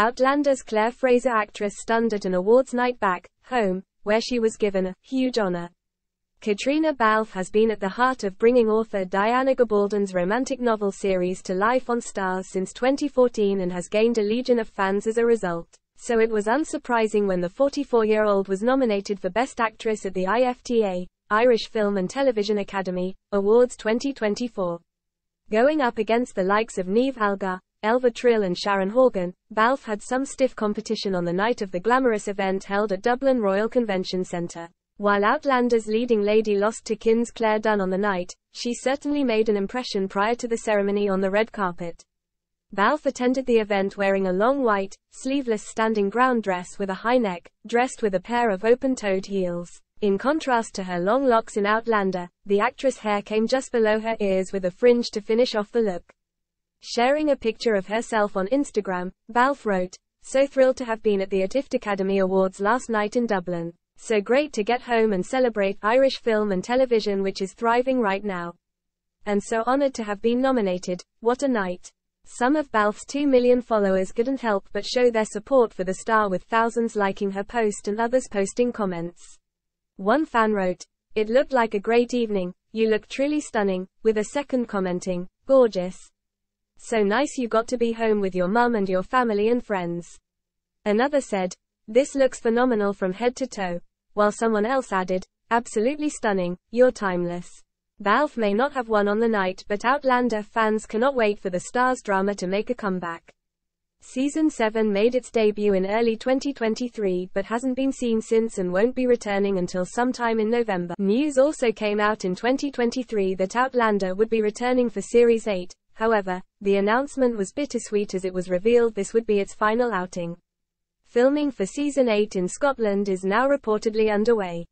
Outlander's Claire Fraser actress stunned at an awards night back home, where she was given a huge honor. Caitriona Balfe has been at the heart of bringing author Diana Gabaldon's romantic novel series to life on Starz since 2014 and has gained a legion of fans as a result. So it was unsurprising when the 44-year-old was nominated for Best Actress at the IFTA, Irish Film and Television Academy, Awards 2024. Going up against the likes of Niamh Algar, Elva Trill and Sharon Horgan, Balfe had some stiff competition on the night of the glamorous event held at Dublin Royal Convention Centre. While Outlander's leading lady lost to Kin's Clare Dunne on the night, she certainly made an impression prior to the ceremony on the red carpet. Balfe attended the event wearing a long white, sleeveless standing ground dress with a high neck, dressed with a pair of open-toed heels. In contrast to her long locks in Outlander, the actress' hair came just below her ears with a fringe to finish off the look. Sharing a picture of herself on Instagram, Balfe wrote, So thrilled to have been at the IFTA Academy Awards last night in Dublin. So great to get home and celebrate Irish film and television which is thriving right now. And so honored to have been nominated, what a night. Some of Balfe's 2 million followers couldn't help but show their support for the star with thousands liking her post and others posting comments. One fan wrote, It looked like a great evening, you look truly stunning, with a second commenting, Gorgeous. So nice you got to be home with your mum and your family and friends. Another said, This looks phenomenal from head to toe. While someone else added, Absolutely stunning, you're timeless. Balfe may not have won on the night, but Outlander fans cannot wait for the Starz drama to make a comeback. Season 7 made its debut in early 2023 but hasn't been seen since and won't be returning until sometime in November. News also came out in 2023 that Outlander would be returning for Series 8, However, the announcement was bittersweet as it was revealed this would be its final outing. Filming for season 8 in Scotland is now reportedly underway.